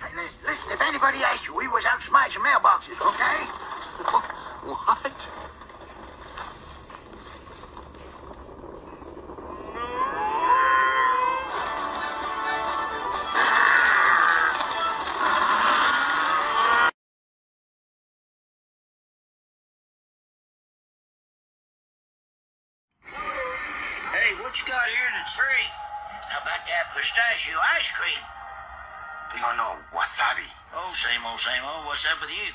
Hey, listen, listen, if anybody asks you, we was out smashing mailboxes, okay? What? Hey, what you got here in the tree? How about that pistachio ice cream? No, no, wasabi. Oh, same old, same old. What's up with you?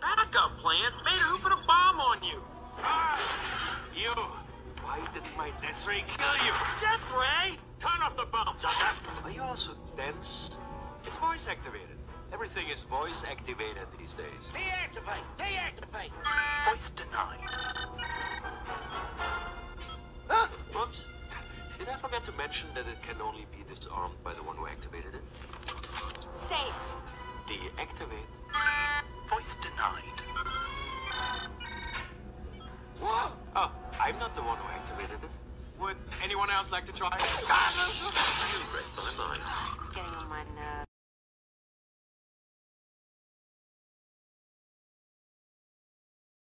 Backup plan? Mater, who put a bomb on you? Ah, you. Why didn't my death ray kill you? Death ray? Turn off the bomb, Sucker. Are you also dense? It's voice activated. Everything is voice activated these days. Deactivate! Deactivate! Voice denied. Did I forget to mention that it can only be disarmed by the one who activated it? Say it. Deactivate. Voice denied. What? Oh, I'm not the one who activated it. Would anyone else like to try?